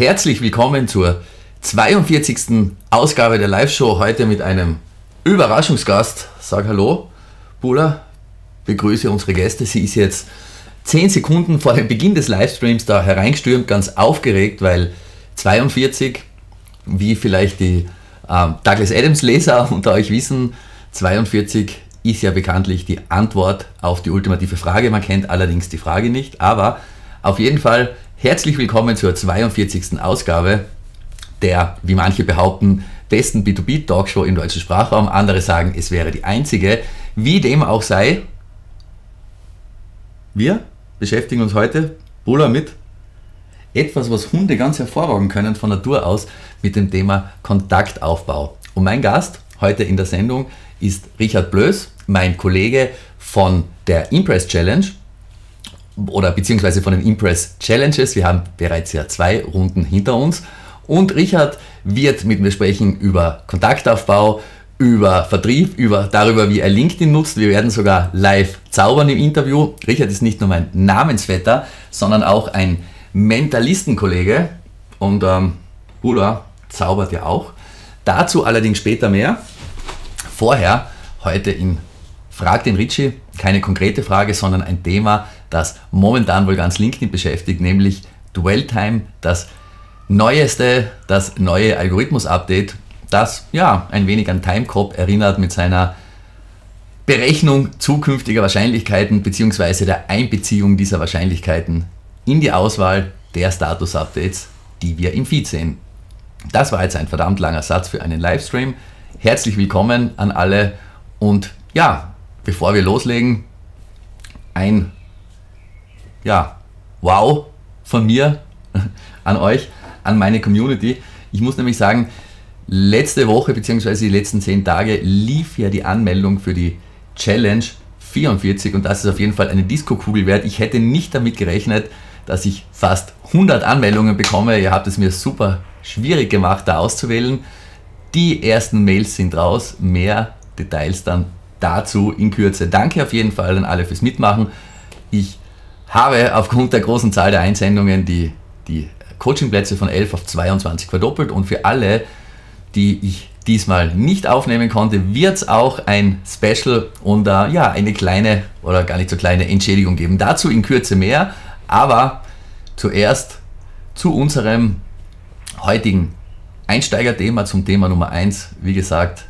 Herzlich willkommen zur 42. Ausgabe der Live-Show. Heute mit einem Überraschungsgast. Sag Hallo, Bula. Begrüße unsere Gäste. Sie ist jetzt 10 Sekunden vor dem Beginn des Livestreams da hereingestürmt, ganz aufgeregt, weil 42, wie vielleicht die äh, Douglas Adams Leser unter euch wissen, 42 ist ja bekanntlich die Antwort auf die ultimative Frage. Man kennt allerdings die Frage nicht, aber auf jeden Fall Herzlich willkommen zur 42. Ausgabe der, wie manche behaupten, besten B2B-Talkshow im deutschen Sprachraum. Andere sagen, es wäre die einzige. Wie dem auch sei, wir beschäftigen uns heute, Bula, mit etwas, was Hunde ganz hervorragend können von Natur aus, mit dem Thema Kontaktaufbau. Und mein Gast heute in der Sendung ist Richard Blöß, mein Kollege von der Impress Challenge oder beziehungsweise von den Impress Challenges. Wir haben bereits ja zwei Runden hinter uns. Und Richard wird mit mir sprechen über Kontaktaufbau, über Vertrieb, über darüber, wie er LinkedIn nutzt. Wir werden sogar live zaubern im Interview. Richard ist nicht nur mein Namensvetter, sondern auch ein Mentalistenkollege. Und ähm, Bula zaubert ja auch. Dazu allerdings später mehr. Vorher, heute in Frag den Richie, keine konkrete Frage, sondern ein Thema, das momentan wohl ganz LinkedIn beschäftigt, nämlich Dwell-Time, das neueste, das neue Algorithmus-Update, das ja ein wenig an Timecop erinnert mit seiner Berechnung zukünftiger Wahrscheinlichkeiten bzw. der Einbeziehung dieser Wahrscheinlichkeiten in die Auswahl der Status-Updates, die wir im Feed sehen. Das war jetzt ein verdammt langer Satz für einen Livestream. Herzlich willkommen an alle und ja, bevor wir loslegen, ein ja, wow von mir an euch, an meine Community. Ich muss nämlich sagen, letzte Woche bzw. die letzten zehn Tage lief ja die Anmeldung für die Challenge 44 und das ist auf jeden Fall eine Disco-Kugel wert. Ich hätte nicht damit gerechnet, dass ich fast 100 Anmeldungen bekomme. Ihr habt es mir super schwierig gemacht, da auszuwählen. Die ersten Mails sind raus. Mehr Details dann dazu in Kürze. Danke auf jeden Fall an alle fürs Mitmachen. Ich habe aufgrund der großen Zahl der Einsendungen die, die Coachingplätze von 11 auf 22 verdoppelt und für alle, die ich diesmal nicht aufnehmen konnte, wird es auch ein Special und äh, ja, eine kleine oder gar nicht so kleine Entschädigung geben. Dazu in Kürze mehr, aber zuerst zu unserem heutigen Einsteigerthema, zum Thema Nummer 1, wie gesagt,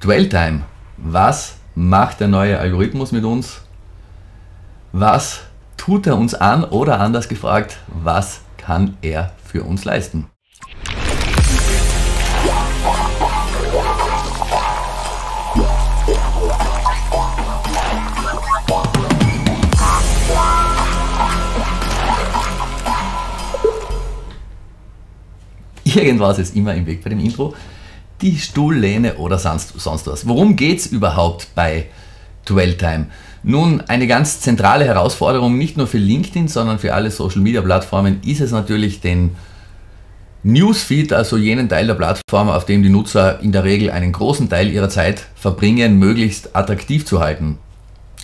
Dwell Time. Was macht der neue Algorithmus mit uns? Was tut er uns an oder anders gefragt, was kann er für uns leisten? Irgendwas ist immer im Weg bei dem Intro. Die Stuhllehne oder sonst, sonst was. Worum geht es überhaupt bei Dwell Time? Nun, eine ganz zentrale Herausforderung, nicht nur für LinkedIn, sondern für alle Social-Media-Plattformen, ist es natürlich, den Newsfeed, also jenen Teil der Plattform, auf dem die Nutzer in der Regel einen großen Teil ihrer Zeit verbringen, möglichst attraktiv zu halten.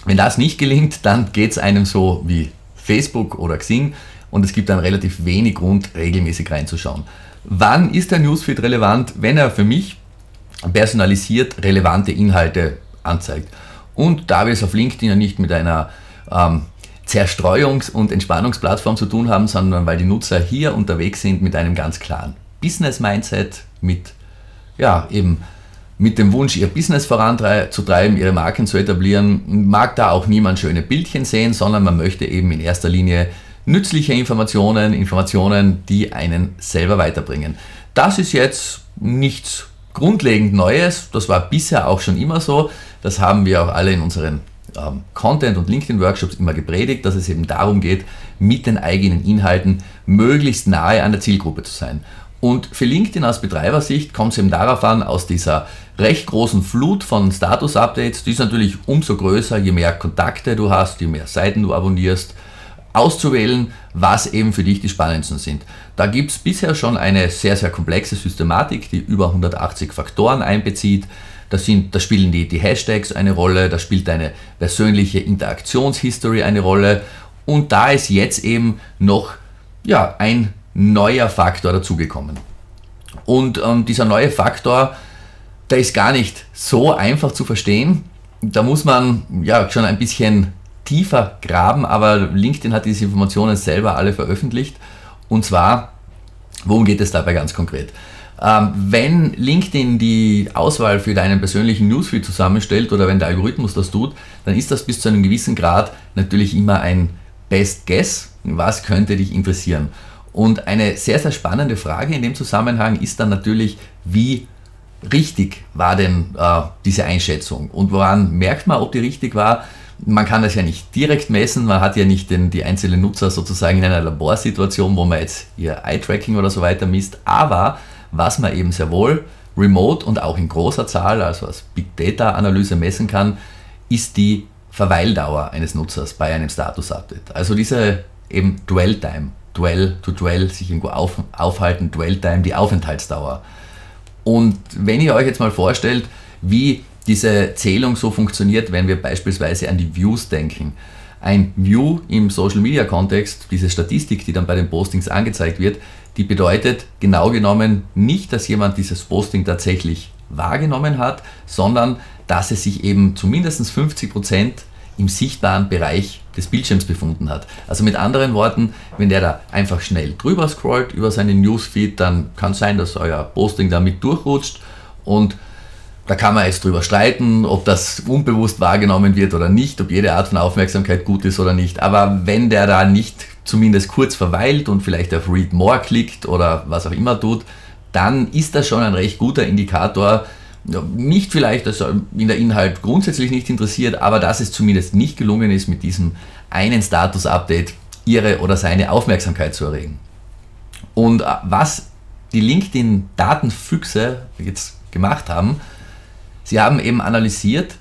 Wenn das nicht gelingt, dann geht es einem so wie Facebook oder Xing und es gibt dann relativ wenig Grund, regelmäßig reinzuschauen. Wann ist der Newsfeed relevant? Wenn er für mich personalisiert relevante Inhalte anzeigt. Und da wir es auf LinkedIn ja nicht mit einer ähm, Zerstreuungs- und Entspannungsplattform zu tun haben, sondern weil die Nutzer hier unterwegs sind mit einem ganz klaren Business-Mindset, mit ja, eben mit dem Wunsch, ihr Business voranzutreiben, ihre Marken zu etablieren, mag da auch niemand schöne Bildchen sehen, sondern man möchte eben in erster Linie nützliche Informationen, Informationen, die einen selber weiterbringen. Das ist jetzt nichts grundlegend Neues, das war bisher auch schon immer so. Das haben wir auch alle in unseren ähm, Content- und LinkedIn-Workshops immer gepredigt, dass es eben darum geht, mit den eigenen Inhalten möglichst nahe an der Zielgruppe zu sein. Und für LinkedIn aus Betreibersicht kommt es eben darauf an, aus dieser recht großen Flut von Status-Updates, die ist natürlich umso größer, je mehr Kontakte du hast, je mehr Seiten du abonnierst, auszuwählen, was eben für dich die spannendsten sind. Da gibt es bisher schon eine sehr, sehr komplexe Systematik, die über 180 Faktoren einbezieht. da, sind, da spielen die, die Hashtags eine Rolle, da spielt eine persönliche Interaktionshistory eine Rolle und da ist jetzt eben noch ja, ein neuer Faktor dazugekommen. Und ähm, dieser neue Faktor, der ist gar nicht so einfach zu verstehen. Da muss man ja schon ein bisschen tiefer graben, aber LinkedIn hat diese Informationen selber alle veröffentlicht. Und zwar, worum geht es dabei ganz konkret? Ähm, wenn LinkedIn die Auswahl für deinen persönlichen Newsfeed zusammenstellt oder wenn der Algorithmus das tut, dann ist das bis zu einem gewissen Grad natürlich immer ein Best Guess. Was könnte dich interessieren? Und eine sehr, sehr spannende Frage in dem Zusammenhang ist dann natürlich, wie richtig war denn äh, diese Einschätzung? Und woran merkt man, ob die richtig war? Man kann das ja nicht direkt messen, man hat ja nicht den, die einzelnen Nutzer sozusagen in einer Laborsituation, wo man jetzt ihr Eye-Tracking oder so weiter misst, aber was man eben sehr wohl remote und auch in großer Zahl, also als Big Data-Analyse messen kann, ist die Verweildauer eines Nutzers bei einem Status-Update. Also diese eben Dwell-Time, Dwell to Dwell, sich irgendwo auf, aufhalten, Dwell-Time, die Aufenthaltsdauer. Und wenn ihr euch jetzt mal vorstellt, wie diese Zählung so funktioniert, wenn wir beispielsweise an die Views denken. Ein View im Social Media Kontext, diese Statistik, die dann bei den Postings angezeigt wird, die bedeutet genau genommen nicht, dass jemand dieses Posting tatsächlich wahrgenommen hat, sondern dass es sich eben zu mindestens 50 Prozent im sichtbaren Bereich des Bildschirms befunden hat. Also mit anderen Worten, wenn der da einfach schnell drüber scrollt über seinen Newsfeed, dann kann es sein, dass euer Posting damit durchrutscht und da kann man jetzt drüber streiten, ob das unbewusst wahrgenommen wird oder nicht, ob jede Art von Aufmerksamkeit gut ist oder nicht. Aber wenn der da nicht zumindest kurz verweilt und vielleicht auf Read More klickt oder was auch immer tut, dann ist das schon ein recht guter Indikator. Nicht vielleicht, dass ihn der Inhalt grundsätzlich nicht interessiert, aber dass es zumindest nicht gelungen ist, mit diesem einen Status-Update ihre oder seine Aufmerksamkeit zu erregen. Und äh, was die LinkedIn-Datenfüchse jetzt gemacht haben, sie haben eben analysiert,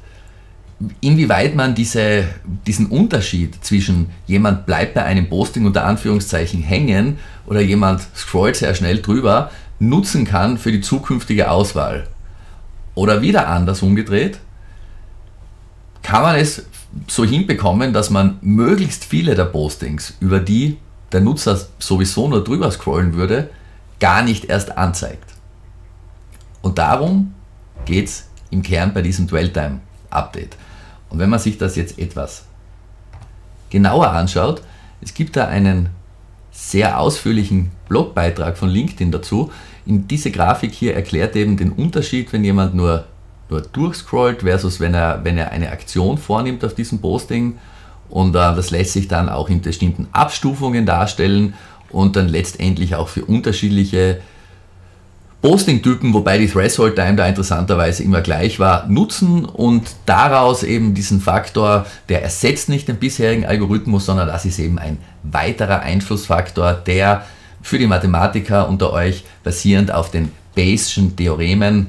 inwieweit man diese, diesen Unterschied zwischen jemand bleibt bei einem Posting unter Anführungszeichen hängen oder jemand scrollt sehr schnell drüber, nutzen kann für die zukünftige Auswahl. Oder wieder anders umgedreht, kann man es so hinbekommen, dass man möglichst viele der Postings, über die der Nutzer sowieso nur drüber scrollen würde, gar nicht erst anzeigt. Und darum geht es im Kern bei diesem Dwell-Time-Update. Und wenn man sich das jetzt etwas genauer anschaut, es gibt da einen sehr ausführlichen Blogbeitrag von LinkedIn dazu. In diese Grafik hier erklärt eben den Unterschied, wenn jemand nur, nur durchscrollt versus wenn er, wenn er eine Aktion vornimmt auf diesem Posting. Und äh, das lässt sich dann auch in bestimmten Abstufungen darstellen und dann letztendlich auch für unterschiedliche Posting-Typen, wobei die Threshold-Time da interessanterweise immer gleich war, nutzen und daraus eben diesen Faktor, der ersetzt nicht den bisherigen Algorithmus, sondern das ist eben ein weiterer Einflussfaktor, der für die Mathematiker unter euch basierend auf den Bayes'schen Theoremen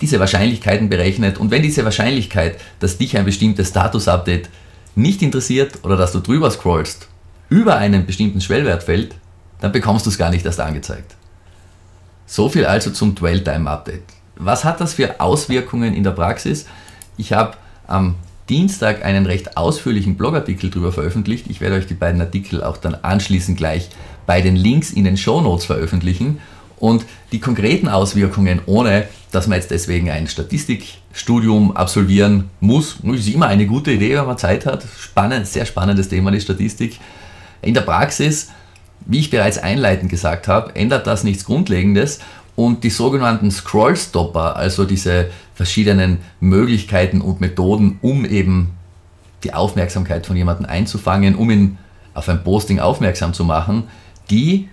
diese Wahrscheinlichkeiten berechnet. Und wenn diese Wahrscheinlichkeit, dass dich ein bestimmtes Status-Update nicht interessiert oder dass du drüber scrollst, über einen bestimmten Schwellwert fällt, dann bekommst du es gar nicht erst angezeigt. So viel also zum Dwell-Time-Update. Was hat das für Auswirkungen in der Praxis? Ich habe am Dienstag einen recht ausführlichen Blogartikel darüber veröffentlicht. Ich werde euch die beiden Artikel auch dann anschließend gleich bei den Links in den Show Notes veröffentlichen. Und die konkreten Auswirkungen, ohne dass man jetzt deswegen ein Statistikstudium absolvieren muss, ist immer eine gute Idee, wenn man Zeit hat. Spannend, sehr spannendes Thema, die Statistik. In der Praxis wie ich bereits einleitend gesagt habe, ändert das nichts Grundlegendes und die sogenannten Scrollstopper, also diese verschiedenen Möglichkeiten und Methoden, um eben die Aufmerksamkeit von jemandem einzufangen, um ihn auf ein Posting aufmerksam zu machen, die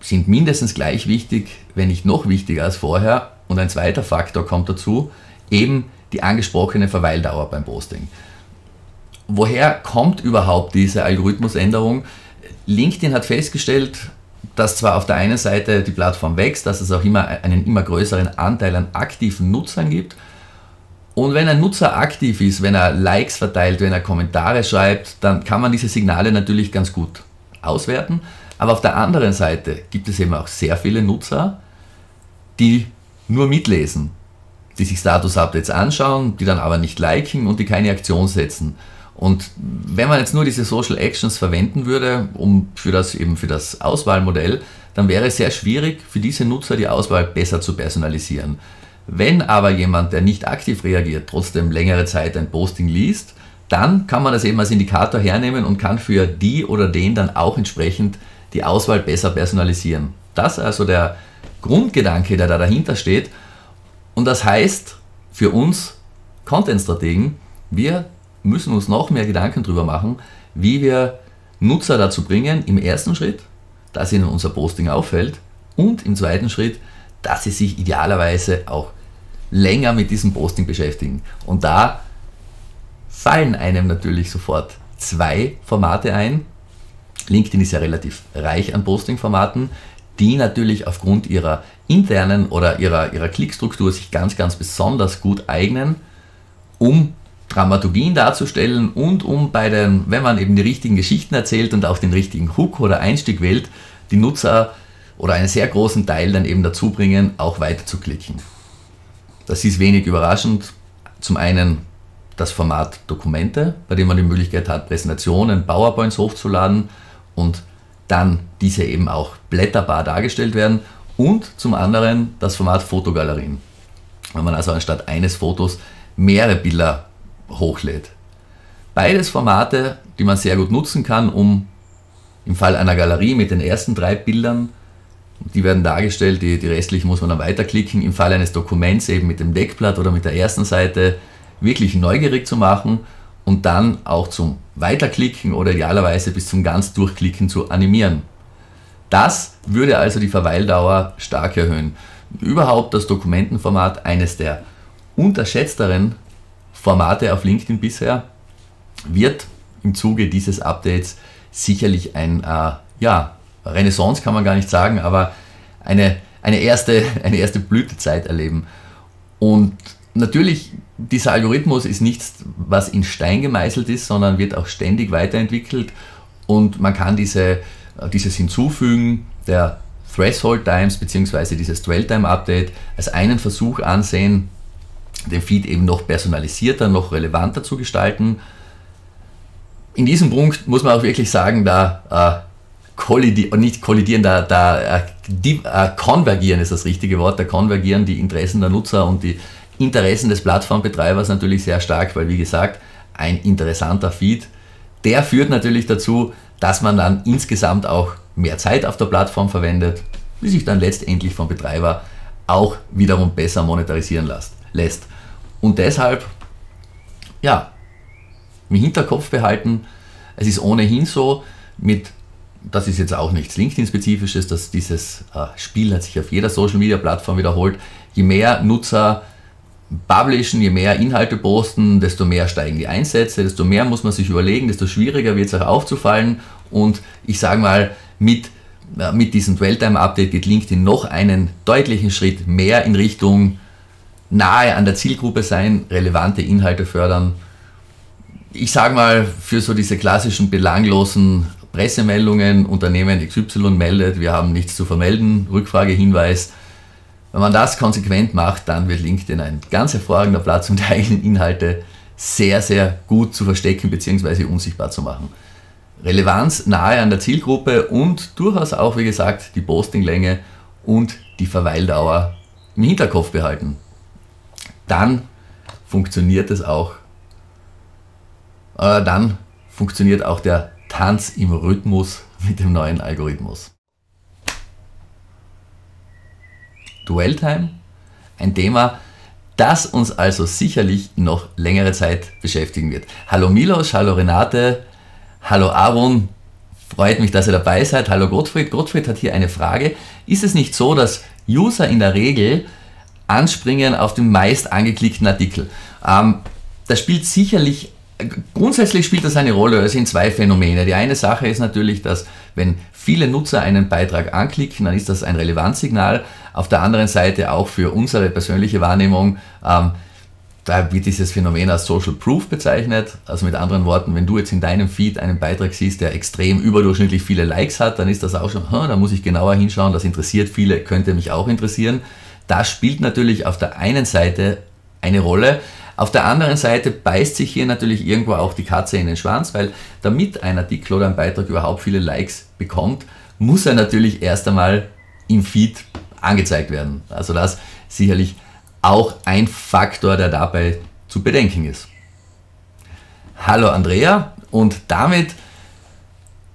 sind mindestens gleich wichtig, wenn nicht noch wichtiger als vorher. Und ein zweiter Faktor kommt dazu, eben die angesprochene Verweildauer beim Posting. Woher kommt überhaupt diese Algorithmusänderung? LinkedIn hat festgestellt, dass zwar auf der einen Seite die Plattform wächst, dass es auch immer einen immer größeren Anteil an aktiven Nutzern gibt. Und wenn ein Nutzer aktiv ist, wenn er Likes verteilt, wenn er Kommentare schreibt, dann kann man diese Signale natürlich ganz gut auswerten. Aber auf der anderen Seite gibt es eben auch sehr viele Nutzer, die nur mitlesen. die sich Status-Updates anschauen, die dann aber nicht liken und die keine Aktion setzen. Und wenn man jetzt nur diese Social Actions verwenden würde, um für das eben für das Auswahlmodell, dann wäre es sehr schwierig für diese Nutzer die Auswahl besser zu personalisieren. Wenn aber jemand, der nicht aktiv reagiert, trotzdem längere Zeit ein Posting liest, dann kann man das eben als Indikator hernehmen und kann für die oder den dann auch entsprechend die Auswahl besser personalisieren. Das ist also der Grundgedanke, der da dahinter steht. Und das heißt für uns Content-Strategen, wir müssen uns noch mehr Gedanken darüber machen, wie wir Nutzer dazu bringen, im ersten Schritt, dass ihnen unser Posting auffällt und im zweiten Schritt, dass sie sich idealerweise auch länger mit diesem Posting beschäftigen. Und da fallen einem natürlich sofort zwei Formate ein. LinkedIn ist ja relativ reich an Posting-Formaten, die natürlich aufgrund ihrer internen oder ihrer, ihrer Klickstruktur sich ganz, ganz besonders gut eignen, um Dramaturgien darzustellen und um bei den, wenn man eben die richtigen Geschichten erzählt und auch den richtigen Hook oder Einstieg wählt, die Nutzer oder einen sehr großen Teil dann eben dazu bringen, auch weiter zu klicken. Das ist wenig überraschend. Zum einen das Format Dokumente, bei dem man die Möglichkeit hat, Präsentationen, PowerPoints hochzuladen und dann diese eben auch blätterbar dargestellt werden. Und zum anderen das Format Fotogalerien, wenn man also anstatt eines Fotos mehrere Bilder hochlädt. Beides Formate, die man sehr gut nutzen kann, um im Fall einer Galerie mit den ersten drei Bildern, die werden dargestellt, die, die restlichen muss man dann weiterklicken, im Fall eines Dokuments eben mit dem Deckblatt oder mit der ersten Seite wirklich neugierig zu machen und dann auch zum Weiterklicken oder idealerweise bis zum ganz Durchklicken zu animieren. Das würde also die Verweildauer stark erhöhen. Überhaupt das Dokumentenformat eines der unterschätzteren Formate auf LinkedIn bisher, wird im Zuge dieses Updates sicherlich ein, äh, ja, Renaissance kann man gar nicht sagen, aber eine, eine, erste, eine erste Blütezeit erleben. Und natürlich, dieser Algorithmus ist nichts, was in Stein gemeißelt ist, sondern wird auch ständig weiterentwickelt und man kann diese, äh, dieses Hinzufügen der Threshold Times bzw. dieses Dwell Time Update als einen Versuch ansehen, den Feed eben noch personalisierter, noch relevanter zu gestalten. In diesem Punkt muss man auch wirklich sagen, da äh, kollidieren, nicht kollidieren, da, da äh, äh, konvergieren ist das richtige Wort, da konvergieren die Interessen der Nutzer und die Interessen des Plattformbetreibers natürlich sehr stark, weil wie gesagt, ein interessanter Feed, der führt natürlich dazu, dass man dann insgesamt auch mehr Zeit auf der Plattform verwendet, die sich dann letztendlich vom Betreiber auch wiederum besser monetarisieren lässt. Und deshalb, ja, im Hinterkopf behalten, es ist ohnehin so, mit, das ist jetzt auch nichts LinkedIn-spezifisches, dass dieses äh, Spiel hat sich auf jeder Social-Media-Plattform wiederholt. Je mehr Nutzer publishen, je mehr Inhalte posten, desto mehr steigen die Einsätze, desto mehr muss man sich überlegen, desto schwieriger wird es auch aufzufallen. Und ich sage mal, mit, äh, mit diesem Dwell-Time-Update geht LinkedIn noch einen deutlichen Schritt mehr in Richtung nahe an der Zielgruppe sein, relevante Inhalte fördern. Ich sage mal, für so diese klassischen belanglosen Pressemeldungen, Unternehmen XY meldet, wir haben nichts zu vermelden, Rückfragehinweis. Wenn man das konsequent macht, dann wird LinkedIn ein ganz hervorragender Platz, um die eigenen Inhalte sehr, sehr gut zu verstecken bzw. unsichtbar zu machen. Relevanz nahe an der Zielgruppe und durchaus auch, wie gesagt, die Postinglänge und die Verweildauer im Hinterkopf behalten dann funktioniert es auch. Äh, dann funktioniert auch der Tanz im Rhythmus mit dem neuen Algorithmus. Dwell-Time, ein Thema, das uns also sicherlich noch längere Zeit beschäftigen wird. Hallo Milos, hallo Renate, hallo Aaron, freut mich, dass ihr dabei seid. Hallo Gottfried. Gottfried hat hier eine Frage. Ist es nicht so, dass User in der Regel anspringen auf den meist angeklickten Artikel. Ähm, das spielt sicherlich, grundsätzlich spielt das eine Rolle. Es sind zwei Phänomene. Die eine Sache ist natürlich, dass wenn viele Nutzer einen Beitrag anklicken, dann ist das ein Relevanzsignal. Auf der anderen Seite auch für unsere persönliche Wahrnehmung, ähm, da wird dieses Phänomen als Social Proof bezeichnet. Also mit anderen Worten, wenn du jetzt in deinem Feed einen Beitrag siehst, der extrem überdurchschnittlich viele Likes hat, dann ist das auch schon, da muss ich genauer hinschauen, das interessiert viele, könnte mich auch interessieren. Das spielt natürlich auf der einen Seite eine Rolle. Auf der anderen Seite beißt sich hier natürlich irgendwo auch die Katze in den Schwanz, weil damit ein Artikel oder ein Beitrag überhaupt viele Likes bekommt, muss er natürlich erst einmal im Feed angezeigt werden. Also das sicherlich auch ein Faktor, der dabei zu bedenken ist. Hallo Andrea und damit,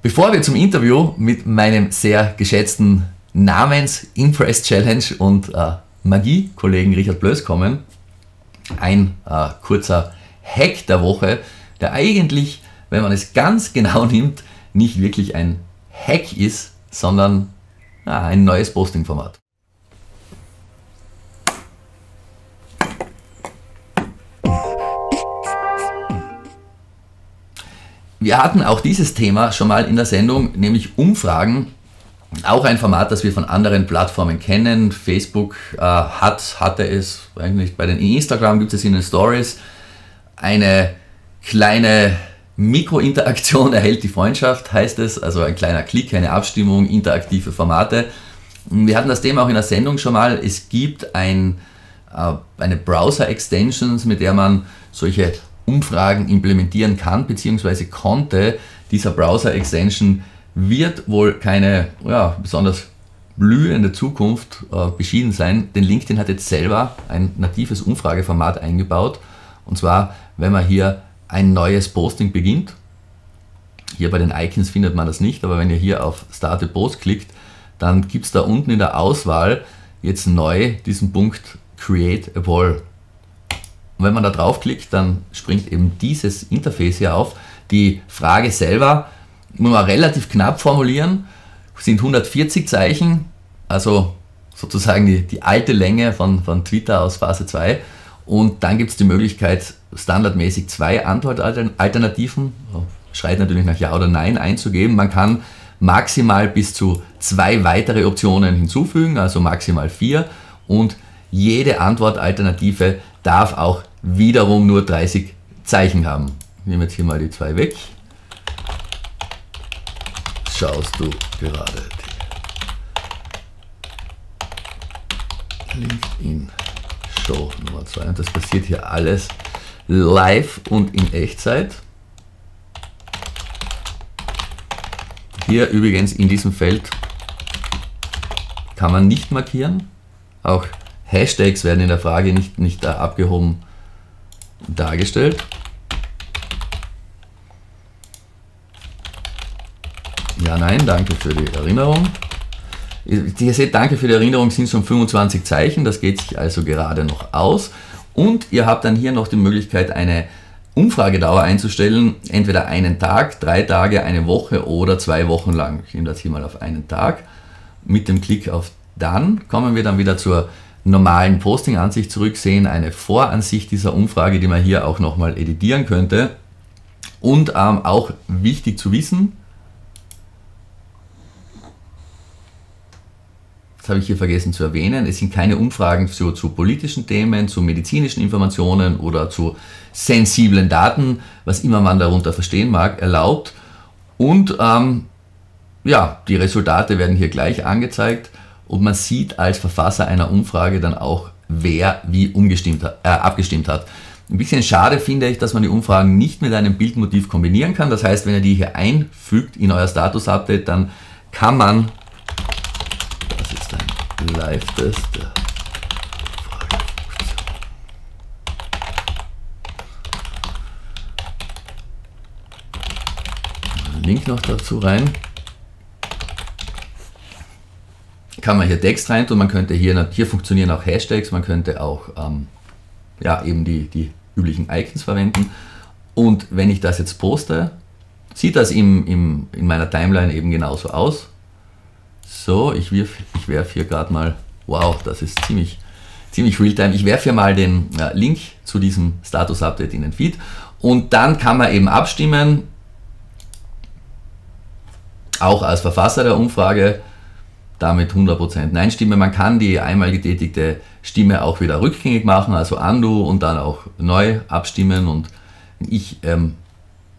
bevor wir zum Interview mit meinem sehr geschätzten Namens Impress Challenge und äh, Magie-Kollegen Richard Blöß kommen, ein äh, kurzer Hack der Woche, der eigentlich, wenn man es ganz genau nimmt, nicht wirklich ein Hack ist, sondern ja, ein neues Posting-Format. Wir hatten auch dieses Thema schon mal in der Sendung, nämlich Umfragen auch ein Format, das wir von anderen Plattformen kennen. Facebook äh, hat, hatte es eigentlich bei den Instagram gibt es in den Stories eine kleine Mikrointeraktion erhält die Freundschaft, heißt es, also ein kleiner Klick, eine Abstimmung, interaktive Formate. Wir hatten das Thema auch in der Sendung schon mal. Es gibt ein, äh, eine Browser-Extensions, mit der man solche Umfragen implementieren kann bzw. konnte. Dieser Browser-Extension wird wohl keine ja, besonders blühende Zukunft äh, beschieden sein, denn LinkedIn hat jetzt selber ein natives Umfrageformat eingebaut. Und zwar, wenn man hier ein neues Posting beginnt, hier bei den Icons findet man das nicht, aber wenn ihr hier auf Start a Post klickt, dann gibt es da unten in der Auswahl jetzt neu diesen Punkt Create a Wall. Und wenn man da draufklickt, dann springt eben dieses Interface hier auf. Die Frage selber muss man relativ knapp formulieren, sind 140 Zeichen, also sozusagen die, die alte Länge von, von Twitter aus Phase 2. Und dann gibt es die Möglichkeit, standardmäßig zwei Antwortalternativen, schreit natürlich nach Ja oder Nein, einzugeben. Man kann maximal bis zu zwei weitere Optionen hinzufügen, also maximal vier. Und jede Antwortalternative darf auch wiederum nur 30 Zeichen haben. Ich nehme jetzt hier mal die zwei weg schaust du gerade die LinkedIn Show Nummer 2 und das passiert hier alles live und in Echtzeit. Hier übrigens in diesem Feld kann man nicht markieren. Auch Hashtags werden in der Frage nicht, nicht abgehoben dargestellt. Ja, nein, danke für die Erinnerung. Ihr seht, danke für die Erinnerung, sind schon 25 Zeichen, das geht sich also gerade noch aus. Und ihr habt dann hier noch die Möglichkeit, eine Umfragedauer einzustellen, entweder einen Tag, drei Tage, eine Woche oder zwei Wochen lang. Ich nehme das hier mal auf einen Tag. Mit dem Klick auf Dann kommen wir dann wieder zur normalen Posting-Ansicht zurück, sehen eine Voransicht dieser Umfrage, die man hier auch nochmal editieren könnte. Und ähm, auch wichtig zu wissen, das habe ich hier vergessen zu erwähnen, es sind keine Umfragen zu, zu, politischen Themen, zu medizinischen Informationen oder zu sensiblen Daten, was immer man darunter verstehen mag, erlaubt. Und ähm, ja, die Resultate werden hier gleich angezeigt und man sieht als Verfasser einer Umfrage dann auch, wer wie umgestimmt, äh, abgestimmt hat. Ein bisschen schade finde ich, dass man die Umfragen nicht mit einem Bildmotiv kombinieren kann. Das heißt, wenn ihr die hier einfügt in euer Status-Update, dann kann man Live-Test Link noch dazu rein. Kann man hier Text rein tun, man könnte hier, hier funktionieren auch Hashtags, man könnte auch ähm, ja, eben die, die üblichen Icons verwenden. Und wenn ich das jetzt poste, sieht das im, im, in meiner Timeline eben genauso aus. So, ich werfe ich werf hier gerade mal, wow, das ist ziemlich, ziemlich real-time. Ich werfe hier mal den äh, Link zu diesem Status-Update in den Feed und dann kann man eben abstimmen, auch als Verfasser der Umfrage, damit 100% Nein-Stimme. Man kann die einmal getätigte Stimme auch wieder rückgängig machen, also undo und dann auch neu abstimmen. Und wenn ich ähm,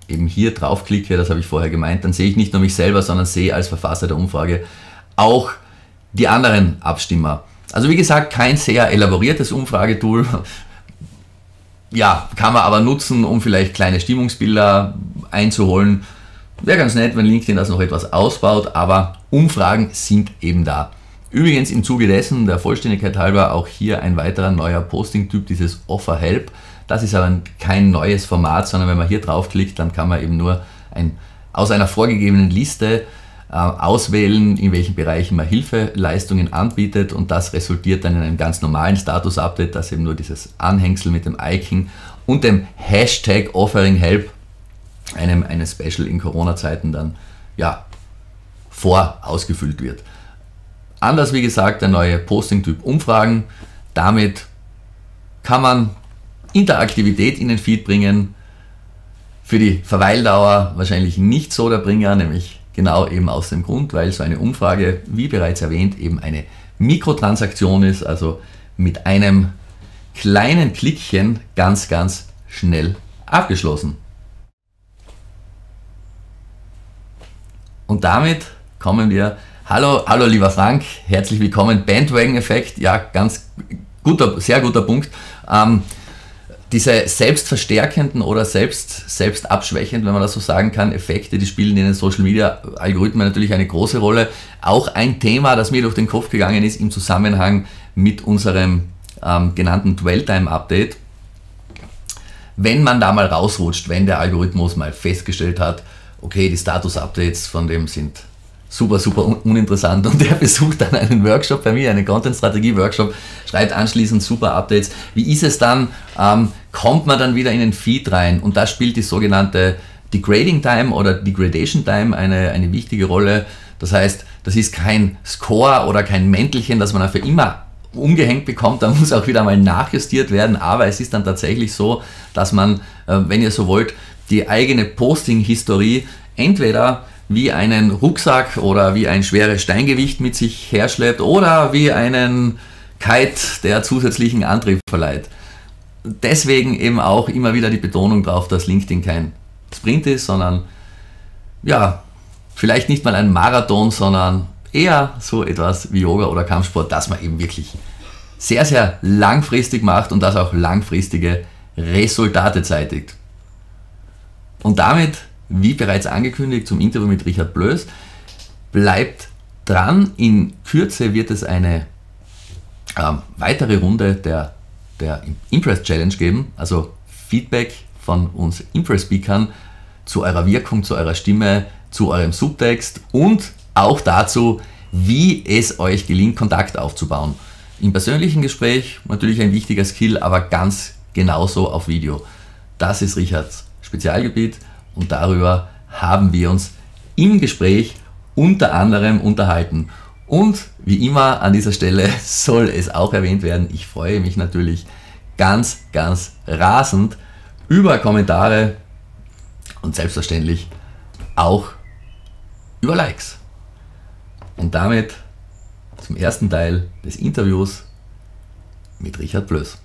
eben hier draufklicke, das habe ich vorher gemeint, dann sehe ich nicht nur mich selber, sondern sehe als Verfasser der Umfrage auch die anderen Abstimmer. Also wie gesagt, kein sehr elaboriertes Umfragetool. ja, kann man aber nutzen, um vielleicht kleine Stimmungsbilder einzuholen. Wäre ganz nett, wenn LinkedIn das noch etwas ausbaut, aber Umfragen sind eben da. Übrigens im Zuge dessen, der Vollständigkeit halber, auch hier ein weiterer neuer Posting-Typ, dieses Offer Help. Das ist aber kein neues Format, sondern wenn man hier draufklickt, dann kann man eben nur ein, aus einer vorgegebenen Liste auswählen, in welchen Bereichen man Hilfeleistungen anbietet und das resultiert dann in einem ganz normalen Status-Update, das eben nur dieses Anhängsel mit dem Icon und dem Hashtag Offering Help, einem, einem Special in Corona-Zeiten dann ja, vor ausgefüllt wird. Anders wie gesagt der neue Posting-Typ Umfragen. Damit kann man Interaktivität in den Feed bringen. Für die Verweildauer wahrscheinlich nicht so der Bringer, nämlich genau eben aus dem Grund, weil so eine Umfrage, wie bereits erwähnt, eben eine Mikrotransaktion ist, also mit einem kleinen Klickchen ganz, ganz schnell abgeschlossen. Und damit kommen wir. Hallo, hallo lieber Frank, herzlich willkommen. Bandwagon-Effekt, ja, ganz guter, sehr guter Punkt. Ähm, diese selbstverstärkenden oder selbst, selbst wenn man das so sagen kann, Effekte, die spielen in den Social Media Algorithmen natürlich eine große Rolle. Auch ein Thema, das mir durch den Kopf gegangen ist im Zusammenhang mit unserem ähm, genannten Dwell-Time Update. Wenn man da mal rausrutscht, wenn der Algorithmus mal festgestellt hat, okay, die Status-Updates von dem sind super, super uninteressant und der besucht dann einen Workshop bei mir, einen Content-Strategie-Workshop, schreibt anschließend super Updates. Wie ist es dann? Ähm, kommt man dann wieder in den Feed rein und da spielt die sogenannte Degrading Time oder Degradation Time eine, eine wichtige Rolle. Das heißt, das ist kein Score oder kein Mäntelchen, das man für immer umgehängt bekommt, da muss auch wieder mal nachjustiert werden, aber es ist dann tatsächlich so, dass man, äh, wenn ihr so wollt, die eigene Posting-Historie entweder wie einen Rucksack oder wie ein schweres Steingewicht mit sich herschleppt oder wie einen Kite, der zusätzlichen Antrieb verleiht. Deswegen eben auch immer wieder die Betonung darauf, dass LinkedIn kein Sprint ist, sondern ja, vielleicht nicht mal ein Marathon, sondern eher so etwas wie Yoga oder Kampfsport, das man eben wirklich sehr, sehr langfristig macht und das auch langfristige Resultate zeitigt. Und damit wie bereits angekündigt, zum Interview mit Richard Blöß. Bleibt dran, in Kürze wird es eine ähm, weitere Runde der, der Impress Challenge geben, also Feedback von uns Impress-Speakern zu eurer Wirkung, zu eurer Stimme, zu eurem Subtext und auch dazu, wie es euch gelingt, Kontakt aufzubauen. Im persönlichen Gespräch natürlich ein wichtiger Skill, aber ganz genauso auf Video. Das ist Richards Spezialgebiet und darüber haben wir uns im Gespräch unter anderem unterhalten. Und wie immer an dieser Stelle soll es auch erwähnt werden, ich freue mich natürlich ganz, ganz rasend über Kommentare und selbstverständlich auch über Likes. Und damit zum ersten Teil des Interviews mit Richard Blöß.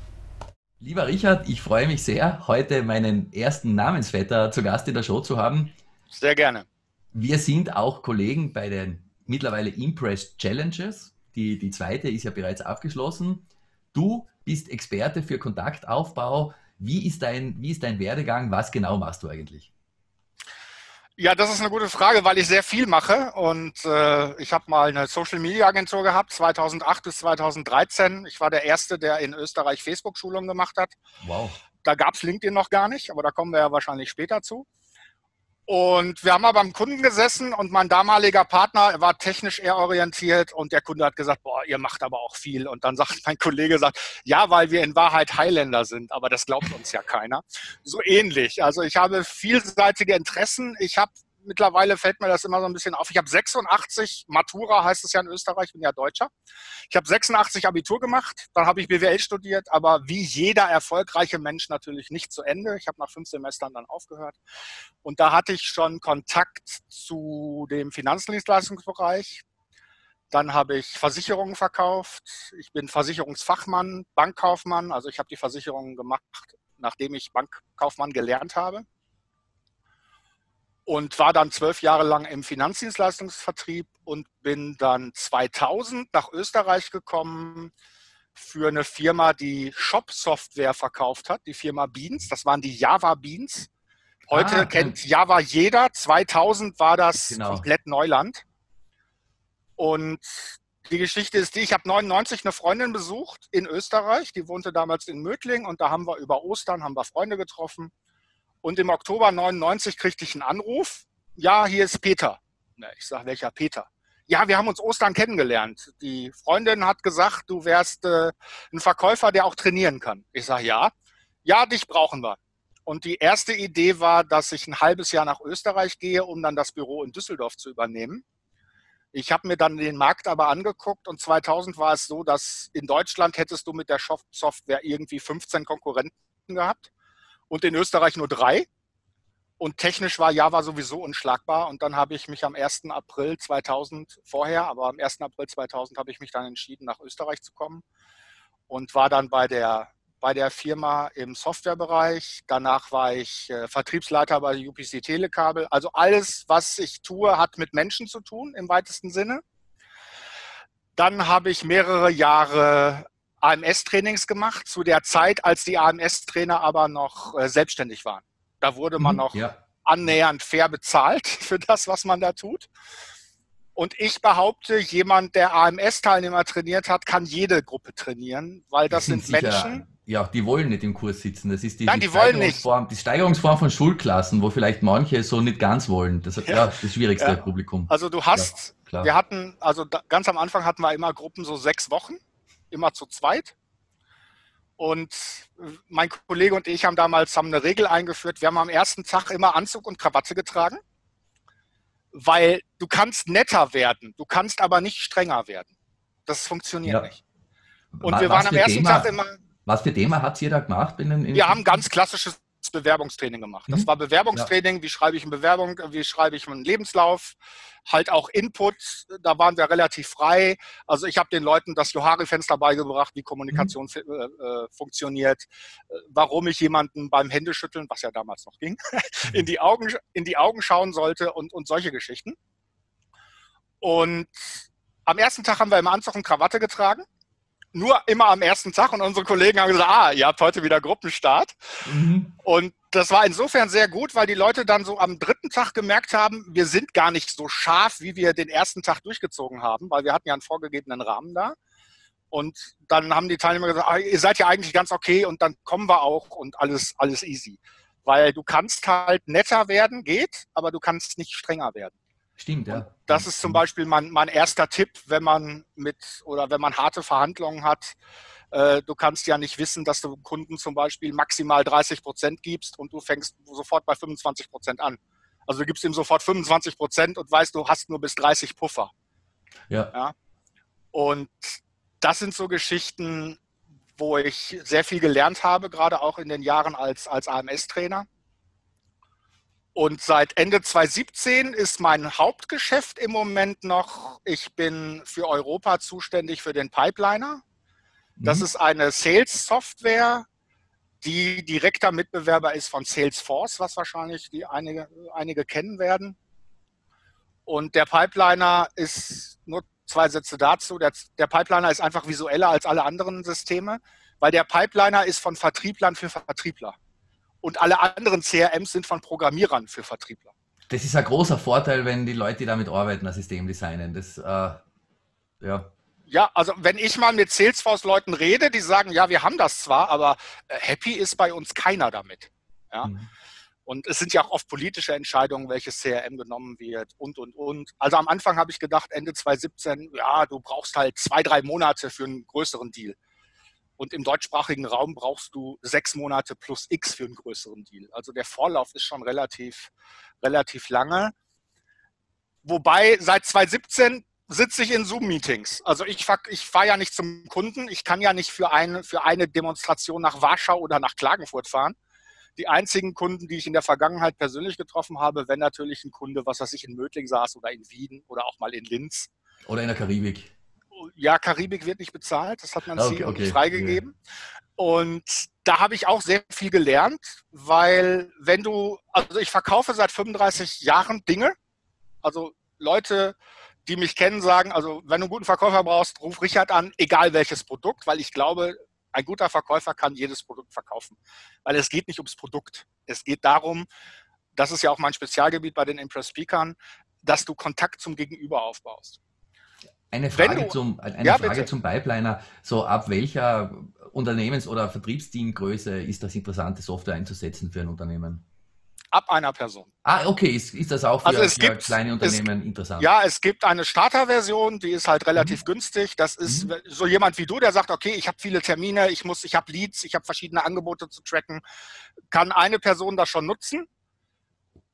Lieber Richard, ich freue mich sehr, heute meinen ersten Namensvetter zu Gast in der Show zu haben. Sehr gerne. Wir sind auch Kollegen bei den mittlerweile Impress Challenges. Die, die zweite ist ja bereits abgeschlossen. Du bist Experte für Kontaktaufbau. Wie ist dein, wie ist dein Werdegang? Was genau machst du eigentlich? Ja, das ist eine gute Frage, weil ich sehr viel mache und äh, ich habe mal eine Social Media Agentur gehabt, 2008 bis 2013. Ich war der Erste, der in Österreich Facebook-Schulungen gemacht hat. Wow. Da gab es LinkedIn noch gar nicht, aber da kommen wir ja wahrscheinlich später zu. Und wir haben mal beim Kunden gesessen und mein damaliger Partner war technisch eher orientiert und der Kunde hat gesagt, boah, ihr macht aber auch viel. Und dann sagt mein Kollege, sagt, ja, weil wir in Wahrheit Highlander sind, aber das glaubt uns ja keiner. So ähnlich. Also ich habe vielseitige Interessen. Ich habe mittlerweile fällt mir das immer so ein bisschen auf. Ich habe 86, Matura heißt es ja in Österreich, ich bin ja Deutscher. Ich habe 86 Abitur gemacht, dann habe ich BWL studiert, aber wie jeder erfolgreiche Mensch natürlich nicht zu Ende. Ich habe nach fünf Semestern dann aufgehört. Und da hatte ich schon Kontakt zu dem Finanzdienstleistungsbereich. Dann habe ich Versicherungen verkauft. Ich bin Versicherungsfachmann, Bankkaufmann. Also ich habe die Versicherungen gemacht, nachdem ich Bankkaufmann gelernt habe und war dann zwölf Jahre lang im Finanzdienstleistungsvertrieb und bin dann 2000 nach Österreich gekommen, für eine Firma, die Shop-Software verkauft hat, die Firma Beans. Das waren die Java Beans. Heute ah, kennt Java jeder. 2000 war das genau. komplett Neuland. Und die Geschichte ist die, ich habe 99 eine Freundin besucht in Österreich, die wohnte damals in Mödling und da haben wir über Ostern haben wir Freunde getroffen. Und im Oktober 99 kriegte ich einen Anruf. Ja, hier ist Peter. Ich sage, welcher Peter? Ja, wir haben uns Ostern kennengelernt. Die Freundin hat gesagt, du wärst äh, ein Verkäufer, der auch trainieren kann. Ich sage, ja. Ja, dich brauchen wir. Und die erste Idee war, dass ich ein halbes Jahr nach Österreich gehe, um dann das Büro in Düsseldorf zu übernehmen. Ich habe mir dann den Markt aber angeguckt und 2000 war es so, dass in Deutschland hättest du mit der Software irgendwie 15 Konkurrenten gehabt und in Österreich nur drei. Und technisch war Java sowieso unschlagbar. Und dann habe ich mich am 1. April 2000 vorher, aber am 1. April 2000 habe ich mich dann entschieden, nach Österreich zu kommen und war dann bei der bei der Firma im Softwarebereich. Danach war ich äh, Vertriebsleiter bei UPC Telekabel. Also alles, was ich tue, hat mit Menschen zu tun im weitesten Sinne. Dann habe ich mehrere Jahre AMS-Trainings gemacht, zu der Zeit, als die AMS-Trainer aber noch äh, selbstständig waren. Da wurde man mhm, noch ja. annähernd fair bezahlt für das, was man da tut. Und ich behaupte, jemand, der AMS-Teilnehmer trainiert hat, kann jede Gruppe trainieren, weil das sind, sind Menschen, ja, die wollen nicht im Kurs sitzen. Das ist die, Nein, die, die Steigerungsform, die Steigerungsform von Schulklassen, wo vielleicht manche so nicht ganz wollen. Das ist ja, ja, das schwierigste ja. Publikum. Also du hast, ja, wir hatten, also da, ganz am Anfang hatten wir immer Gruppen so sechs Wochen, immer zu zweit. Und mein Kollege und ich haben damals haben eine Regel eingeführt. Wir haben am ersten Tag immer Anzug und Krawatte getragen, weil du kannst netter werden, du kannst aber nicht strenger werden. Das funktioniert nicht. Und Was wir waren am ersten Thema? Tag immer was für Thema ihr da gemacht? In, in wir haben ganz klassisches Bewerbungstraining gemacht. Das mhm. war Bewerbungstraining, ja. wie schreibe ich eine Bewerbung, wie schreibe ich einen Lebenslauf, halt auch Input, da waren wir relativ frei. Also ich habe den Leuten das Johari-Fenster beigebracht, wie Kommunikation mhm. äh, äh funktioniert, äh, warum ich jemanden beim Händeschütteln, was ja damals noch ging, in, die Augen, in die Augen schauen sollte und, und solche Geschichten. Und am ersten Tag haben wir im Anzug und Krawatte getragen nur immer am ersten Tag und unsere Kollegen haben gesagt, ah, ihr habt heute wieder Gruppenstart. Mhm. Und das war insofern sehr gut, weil die Leute dann so am dritten Tag gemerkt haben, wir sind gar nicht so scharf, wie wir den ersten Tag durchgezogen haben, weil wir hatten ja einen vorgegebenen Rahmen da. Und dann haben die Teilnehmer gesagt, ah, ihr seid ja eigentlich ganz okay und dann kommen wir auch und alles, alles easy. Weil du kannst halt netter werden, geht, aber du kannst nicht strenger werden. Stimmt, ja. Und das ist zum Beispiel mein, mein erster Tipp, wenn man mit oder wenn man harte Verhandlungen hat. Äh, du kannst ja nicht wissen, dass du Kunden zum Beispiel maximal 30 Prozent gibst und du fängst sofort bei 25 Prozent an. Also du gibst ihm sofort 25 Prozent und weißt, du hast nur bis 30 Puffer. Ja. ja. Und das sind so Geschichten, wo ich sehr viel gelernt habe, gerade auch in den Jahren als, als AMS-Trainer. Und seit Ende 2017 ist mein Hauptgeschäft im Moment noch, ich bin für Europa zuständig für den Pipeliner. Das mhm. ist eine Sales-Software, die direkter Mitbewerber ist von Salesforce, was wahrscheinlich die einige, einige kennen werden. Und der Pipeliner ist nur zwei Sätze dazu. Der, der Pipeliner ist einfach visueller als alle anderen Systeme, weil der Pipeliner ist von Vertrieblern für Vertriebler und alle anderen CRMs sind von Programmierern für Vertriebler. Das ist ein großer Vorteil, wenn die Leute, die damit arbeiten, ein System designen. Das, äh, ja. Ja, also wenn ich mal mit Salesforce-Leuten rede, die sagen, ja, wir haben das zwar, aber äh, happy ist bei uns keiner damit. Ja. Mhm. Und es sind ja auch oft politische Entscheidungen, welches CRM genommen wird und, und, und. Also am Anfang habe ich gedacht, Ende 2017, ja, du brauchst halt zwei, drei Monate für einen größeren Deal. Und im deutschsprachigen Raum brauchst du sechs Monate plus X für einen größeren Deal. Also der Vorlauf ist schon relativ, relativ lange. Wobei seit 2017 sitze ich in Zoom-Meetings. Also ich fahre fahr ja nicht zum Kunden. Ich kann ja nicht für eine, für eine Demonstration nach Warschau oder nach Klagenfurt fahren. Die einzigen Kunden, die ich in der Vergangenheit persönlich getroffen habe, wenn natürlich ein Kunde, was weiß ich, in Mödling saß oder in Wien oder auch mal in Linz. Oder in der Karibik ja, Karibik wird nicht bezahlt, das hat man okay, okay. freigegeben. Yeah. Und da habe ich auch sehr viel gelernt, weil wenn du, also ich verkaufe seit 35 Jahren Dinge, also Leute, die mich kennen, sagen, also wenn du einen guten Verkäufer brauchst, ruf Richard an, egal welches Produkt, weil ich glaube, ein guter Verkäufer kann jedes Produkt verkaufen. Weil es geht nicht ums Produkt. Es geht darum, das ist ja auch mein Spezialgebiet bei den Impress-Speakern, dass du Kontakt zum Gegenüber aufbaust. Eine Frage, du, zum, eine ja, Frage zum Pipeliner. So ab welcher Unternehmens- oder Vertriebsteamgröße ist das interessante Software einzusetzen für ein Unternehmen? Ab einer Person. Ah, okay. Ist, ist das auch für, also für gibt, kleine Unternehmen es, interessant? Ja, es gibt eine Starterversion, die ist halt relativ mhm. günstig. Das ist mhm. so jemand wie du, der sagt, okay, ich habe viele Termine, ich muss, ich habe Leads, ich habe verschiedene Angebote zu tracken. Kann eine Person das schon nutzen?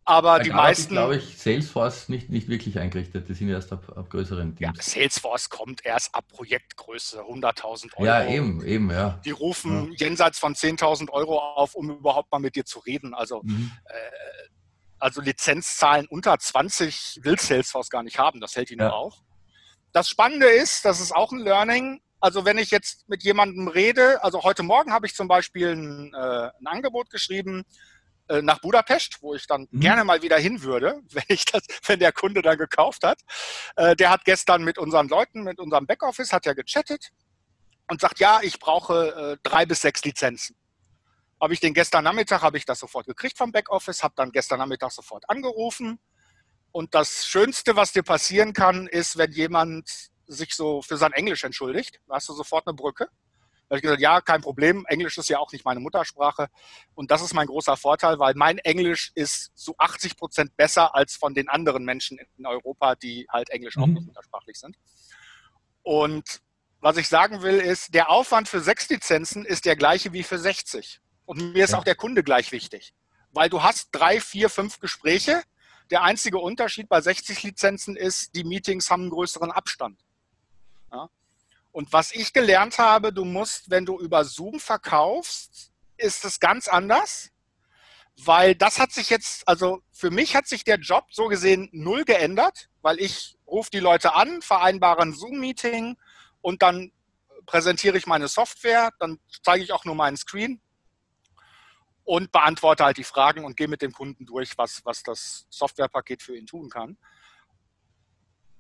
Aber die meisten. glaube ich, Salesforce nicht, nicht wirklich eingerichtet. Die sind erst ab, ab größeren Teams. Ja, Salesforce kommt erst ab Projektgröße, 100.000 Euro. Ja, eben, eben, ja. Die rufen ja. jenseits von 10.000 Euro auf, um überhaupt mal mit dir zu reden. Also, mhm. äh, also Lizenzzahlen unter 20 will Salesforce gar nicht haben. Das hält ihn ja. auf. Das Spannende ist, das ist auch ein Learning. Also wenn ich jetzt mit jemandem rede, also heute Morgen habe ich zum Beispiel ein, äh, ein Angebot geschrieben, äh, nach Budapest, wo ich dann mhm. gerne mal wieder hin würde, wenn ich das, wenn der Kunde dann gekauft hat. Äh, der hat gestern mit unseren Leuten, mit unserem Backoffice, hat er gechattet und sagt, ja, ich brauche äh, drei bis sechs Lizenzen. Habe ich den gestern Nachmittag, habe ich das sofort gekriegt vom Backoffice, habe dann gestern Nachmittag sofort angerufen. Und das Schönste, was dir passieren kann, ist, wenn jemand sich so für sein Englisch entschuldigt. Da hast du sofort eine Brücke. Da habe ich gesagt, ja, kein Problem. Englisch ist ja auch nicht meine Muttersprache. Und das ist mein großer Vorteil, weil mein Englisch ist zu 80 Prozent besser als von den anderen Menschen in Europa, die halt Englisch mhm. auch nicht muttersprachlich sind. Und was ich sagen will, ist, der Aufwand für sechs Lizenzen ist der gleiche wie für 60. Und mir ist ja. auch der Kunde gleich wichtig. Weil du hast drei, vier, fünf Gespräche. Der einzige Unterschied bei 60 Lizenzen ist, die Meetings haben einen größeren Abstand. Ja? Und was ich gelernt habe, du musst, wenn du über Zoom verkaufst, ist es ganz anders, weil das hat sich jetzt, also für mich hat sich der Job so gesehen null geändert, weil ich rufe die Leute an, vereinbare ein Zoom-Meeting und dann präsentiere ich meine Software, dann zeige ich auch nur meinen Screen und beantworte halt die Fragen und gehe mit dem Kunden durch, was, was das Softwarepaket für ihn tun kann.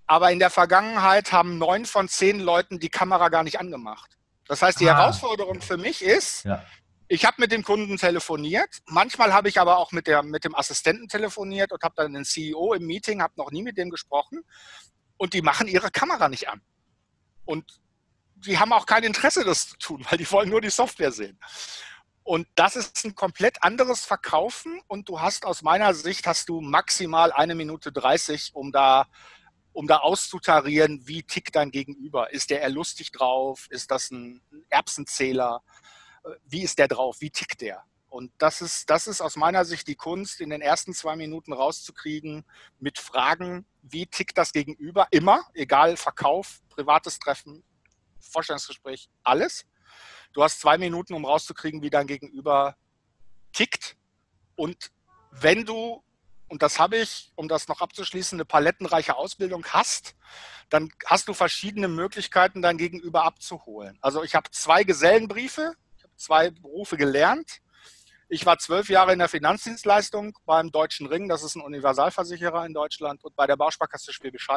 Aber in der Vergangenheit haben neun von zehn Leuten die Kamera gar nicht angemacht. Das heißt, die ah. Herausforderung für mich ist, ja. ich habe mit dem Kunden telefoniert. Manchmal habe ich aber auch mit, der, mit dem Assistenten telefoniert und habe dann den CEO im Meeting, habe noch nie mit dem gesprochen. Und die machen ihre Kamera nicht an. Und die haben auch kein Interesse, das zu tun, weil die wollen nur die Software sehen. Und das ist ein komplett anderes Verkaufen und du hast aus meiner Sicht hast du maximal eine Minute 30, um da um da auszutarieren, wie tickt dein Gegenüber. Ist der eher lustig drauf? Ist das ein Erbsenzähler? Wie ist der drauf? Wie tickt der? Und das ist, das ist aus meiner Sicht die Kunst, in den ersten zwei Minuten rauszukriegen mit Fragen, wie tickt das Gegenüber? Immer, egal Verkauf, privates Treffen, Vorstellungsgespräch, alles. Du hast zwei Minuten, um rauszukriegen, wie dein Gegenüber tickt. Und wenn du und das habe ich, um das noch abzuschließen, eine palettenreiche Ausbildung hast, dann hast du verschiedene Möglichkeiten, dein Gegenüber abzuholen. Also ich habe zwei Gesellenbriefe, ich habe zwei Berufe gelernt. Ich war zwölf Jahre in der Finanzdienstleistung beim Deutschen Ring, das ist ein Universalversicherer in Deutschland, und bei der Bausparkasse Schwäbisch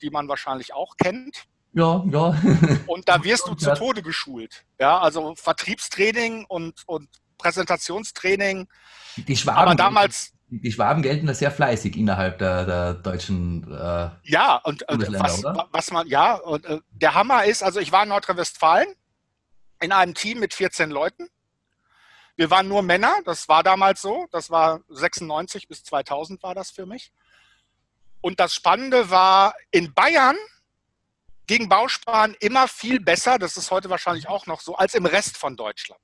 die man wahrscheinlich auch kennt. Ja, ja. und da wirst du zu Tode geschult. Ja, also Vertriebstraining und, und Präsentationstraining. Die Schwaben, aber damals die Schwaben gelten da sehr fleißig innerhalb der, der deutschen äh, Ja, und äh, was, was, man, ja, und äh, der Hammer ist, also ich war in Nordrhein-Westfalen in einem Team mit 14 Leuten. Wir waren nur Männer, das war damals so, das war 96 bis 2000 war das für mich. Und das Spannende war, in Bayern ging Bausparen immer viel besser, das ist heute wahrscheinlich auch noch so, als im Rest von Deutschland.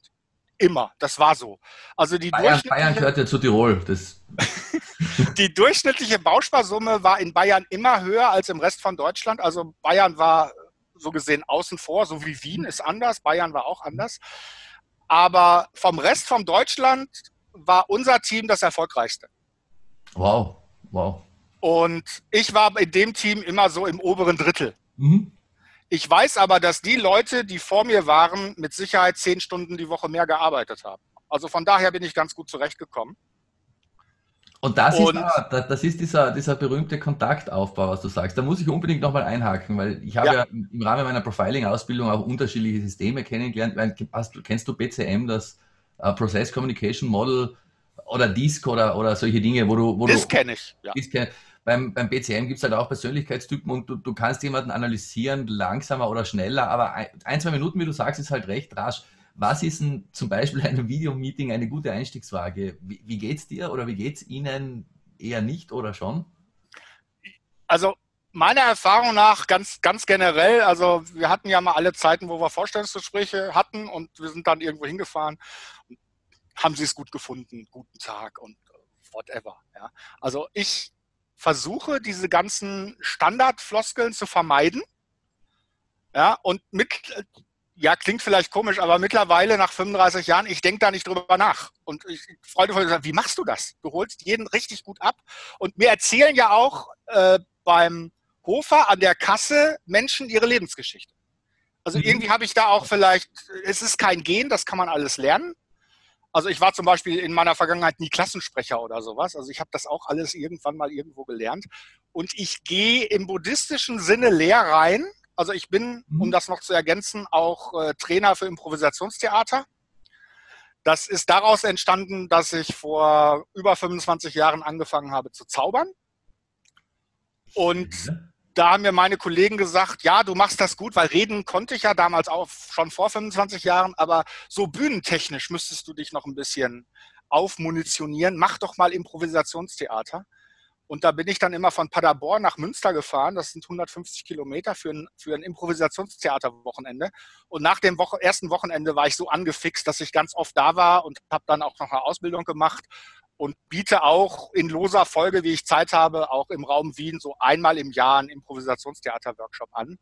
Immer, das war so. Also die Bayern, Bayern gehört ja zu Tirol. Das die durchschnittliche Bausparsumme war in Bayern immer höher als im Rest von Deutschland. Also Bayern war so gesehen außen vor, so wie Wien ist anders, Bayern war auch anders. Aber vom Rest von Deutschland war unser Team das erfolgreichste. Wow, wow. Und ich war in dem Team immer so im oberen Drittel. Mhm. Ich weiß aber, dass die Leute, die vor mir waren, mit Sicherheit zehn Stunden die Woche mehr gearbeitet haben. Also von daher bin ich ganz gut zurechtgekommen. Und das und, ist, auch, das ist dieser, dieser berühmte Kontaktaufbau, was du sagst. Da muss ich unbedingt nochmal einhaken, weil ich habe ja. ja im Rahmen meiner Profiling-Ausbildung auch unterschiedliche Systeme kennengelernt. Kennst du BCM, das uh, Process Communication Model oder DISC oder, oder solche Dinge, wo du. Wo das kenne ich, ja. Kenn, beim, beim BCM gibt es halt auch Persönlichkeitstypen und du, du kannst jemanden analysieren, langsamer oder schneller, aber ein, zwei Minuten, wie du sagst, ist halt recht rasch. Was ist denn zum Beispiel einem Videomeeting eine gute Einstiegsfrage? Wie, wie geht es dir oder wie geht es Ihnen eher nicht oder schon? Also meiner Erfahrung nach ganz, ganz generell, also wir hatten ja mal alle Zeiten, wo wir Vorstellungsgespräche hatten und wir sind dann irgendwo hingefahren. Haben Sie es gut gefunden? Guten Tag und whatever. Ja. Also ich versuche, diese ganzen Standardfloskeln zu vermeiden. Ja, und mit, ja, klingt vielleicht komisch, aber mittlerweile nach 35 Jahren, ich denke da nicht drüber nach. Und ich freue mich, wie machst du das? Du holst jeden richtig gut ab. Und mir erzählen ja auch äh, beim Hofer an der Kasse Menschen ihre Lebensgeschichte. Also mhm. irgendwie habe ich da auch vielleicht, es ist kein Gen, das kann man alles lernen. Also ich war zum Beispiel in meiner Vergangenheit nie Klassensprecher oder sowas. Also ich habe das auch alles irgendwann mal irgendwo gelernt. Und ich gehe im buddhistischen Sinne leer rein also ich bin, um mhm. das noch zu ergänzen, auch äh, Trainer für Improvisationstheater. Das ist daraus entstanden, dass ich vor über 25 Jahren angefangen habe zu zaubern. Und da haben mir meine Kollegen gesagt, ja, du machst das gut, weil reden konnte ich ja damals auch schon vor 25 Jahren, aber so bühnentechnisch müsstest du dich noch ein bisschen aufmunitionieren. Mach doch mal Improvisationstheater. Und da bin ich dann immer von Paderborn nach Münster gefahren. Das sind 150 Kilometer für ein, für ein Improvisationstheaterwochenende. Und nach dem Woche, ersten Wochenende war ich so angefixt, dass ich ganz oft da war und habe dann auch noch eine Ausbildung gemacht und biete auch in loser Folge, wie ich Zeit habe, auch im Raum Wien so einmal im Jahr einen Improvisationstheater-Workshop an.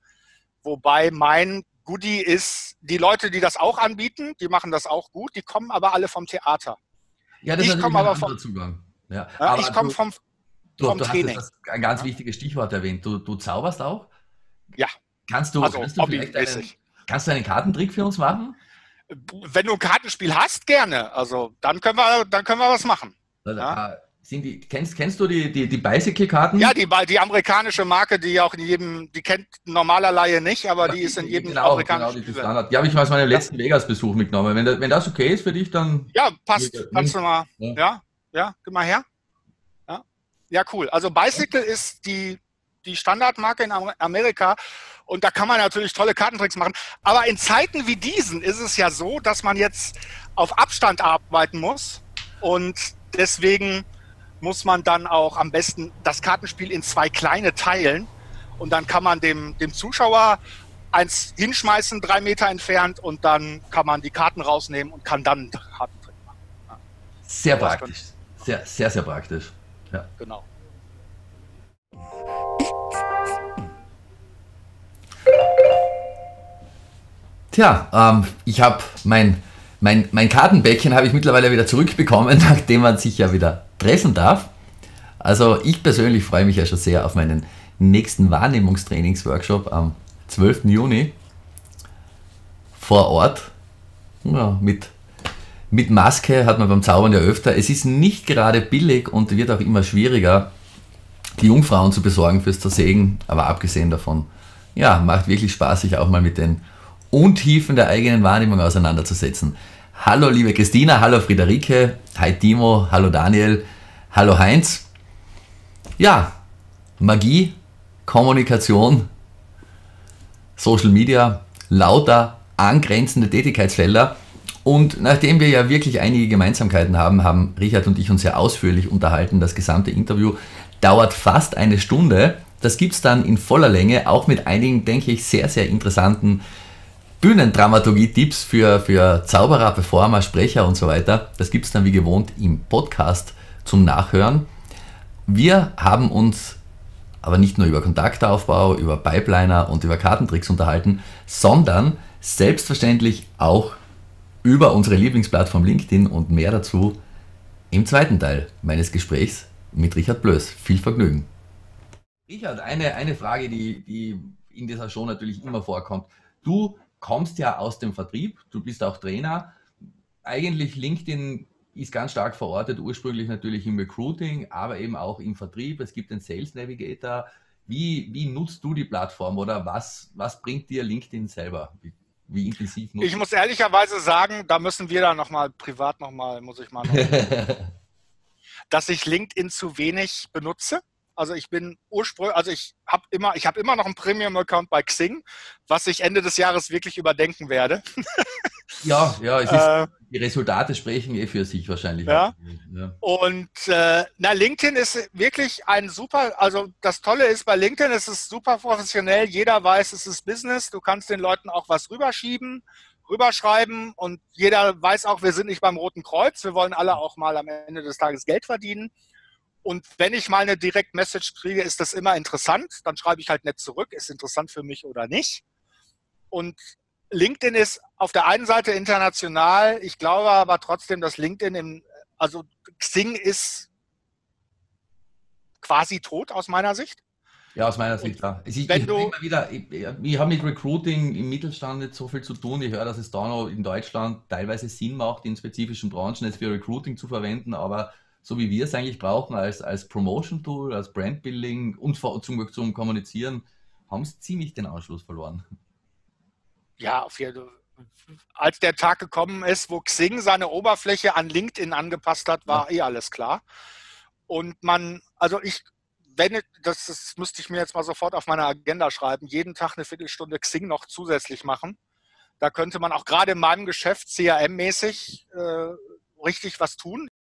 Wobei mein Goodie ist, die Leute, die das auch anbieten, die machen das auch gut, die kommen aber alle vom Theater. Ja, das ich ist aber vom, Zugang. Ja. ja ich komme vom, Du, vom du Training. hast ein ganz wichtiges Stichwort erwähnt. Du, du zauberst auch? Ja. Kannst du, also, kannst, du vielleicht einen, kannst du einen Kartentrick für uns machen? Wenn du ein Kartenspiel hast, gerne. Also dann können wir, dann können wir was machen. Ja? Die, kennst, kennst du die, die, die Bicycle-Karten? Ja, die, die amerikanische Marke, die auch in jedem, die kennt normaler Laie nicht, aber ja, die ist in jedem genau, amerikanischen genau, Standard. Die habe ich mal aus meinem letzten Vegas-Besuch mitgenommen. Wenn, wenn das okay ist für dich, dann. Ja, passt. Kannst du mal. Ja, ja, ja gib mal her. Ja, cool. Also Bicycle ist die, die Standardmarke in Amerika und da kann man natürlich tolle Kartentricks machen. Aber in Zeiten wie diesen ist es ja so, dass man jetzt auf Abstand arbeiten muss und deswegen muss man dann auch am besten das Kartenspiel in zwei kleine teilen und dann kann man dem, dem Zuschauer eins hinschmeißen, drei Meter entfernt und dann kann man die Karten rausnehmen und kann dann Kartentrick machen. Ja. Sehr praktisch. Sehr, sehr, sehr praktisch. Ja. Genau. Tja, ähm, ich habe mein, mein, mein Kartenbäckchen habe ich mittlerweile wieder zurückbekommen, nachdem man sich ja wieder treffen darf. Also ich persönlich freue mich ja schon sehr auf meinen nächsten Wahrnehmungstrainingsworkshop am 12. Juni vor Ort. Ja, mit mit Maske hat man beim Zaubern ja öfter. Es ist nicht gerade billig und wird auch immer schwieriger, die Jungfrauen zu besorgen fürs Zersägen. Aber abgesehen davon, ja, macht wirklich Spaß, sich auch mal mit den Untiefen der eigenen Wahrnehmung auseinanderzusetzen. Hallo liebe Christina, hallo Friederike, hi Timo, hallo Daniel, hallo Heinz. Ja, Magie, Kommunikation, Social Media, lauter angrenzende Tätigkeitsfelder. Und nachdem wir ja wirklich einige Gemeinsamkeiten haben, haben Richard und ich uns ja ausführlich unterhalten. Das gesamte Interview dauert fast eine Stunde. Das gibt es dann in voller Länge, auch mit einigen, denke ich, sehr, sehr interessanten Bühnendramaturgie-Tipps für, für Zauberer, Performer, Sprecher und so weiter. Das gibt es dann wie gewohnt im Podcast zum Nachhören. Wir haben uns aber nicht nur über Kontaktaufbau, über Pipeliner und über Kartentricks unterhalten, sondern selbstverständlich auch über unsere Lieblingsplattform LinkedIn und mehr dazu im zweiten Teil meines Gesprächs mit Richard Blöß. Viel Vergnügen. Richard, eine, eine Frage, die, die in dieser Show natürlich immer vorkommt. Du kommst ja aus dem Vertrieb, du bist auch Trainer. Eigentlich LinkedIn ist ganz stark verortet, ursprünglich natürlich im Recruiting, aber eben auch im Vertrieb. Es gibt den Sales Navigator. Wie, wie nutzt du die Plattform oder was, was bringt dir LinkedIn selber? Wie, wie intensiv nutzt Ich muss ehrlicherweise sagen, da müssen wir da nochmal privat nochmal, muss ich mal dass ich LinkedIn zu wenig benutze. Also ich bin ursprünglich, also ich habe immer, ich habe immer noch einen Premium-Account bei Xing, was ich Ende des Jahres wirklich überdenken werde. Ja, ja, es ist, äh, die Resultate sprechen eh für sich wahrscheinlich. Ja. ja. Und äh, na, LinkedIn ist wirklich ein super, also das Tolle ist bei LinkedIn, es ist super professionell, jeder weiß, es ist Business, du kannst den Leuten auch was rüberschieben, rüberschreiben und jeder weiß auch, wir sind nicht beim Roten Kreuz, wir wollen alle auch mal am Ende des Tages Geld verdienen. Und wenn ich mal eine Direct-Message kriege, ist das immer interessant. Dann schreibe ich halt nett zurück, ist interessant für mich oder nicht. Und LinkedIn ist auf der einen Seite international. Ich glaube aber trotzdem, dass LinkedIn im, also Xing ist quasi tot aus meiner Sicht. Ja, aus meiner Sicht, ja. Ich, ich, wieder, ich, ich habe mit Recruiting im Mittelstand nicht so viel zu tun. Ich höre, dass es da noch in Deutschland teilweise Sinn macht, in spezifischen Branchen jetzt für Recruiting zu verwenden, aber so wie wir es eigentlich brauchen als, als Promotion-Tool, als Brand-Building und zum, zum Kommunizieren, haben es ziemlich den Anschluss verloren. Ja, auf jeden Fall. Als der Tag gekommen ist, wo Xing seine Oberfläche an LinkedIn angepasst hat, war ja. eh alles klar. Und man, also ich, wenn, das, das müsste ich mir jetzt mal sofort auf meine Agenda schreiben, jeden Tag eine Viertelstunde Xing noch zusätzlich machen. Da könnte man auch gerade in meinem Geschäft CRM-mäßig äh, richtig was tun.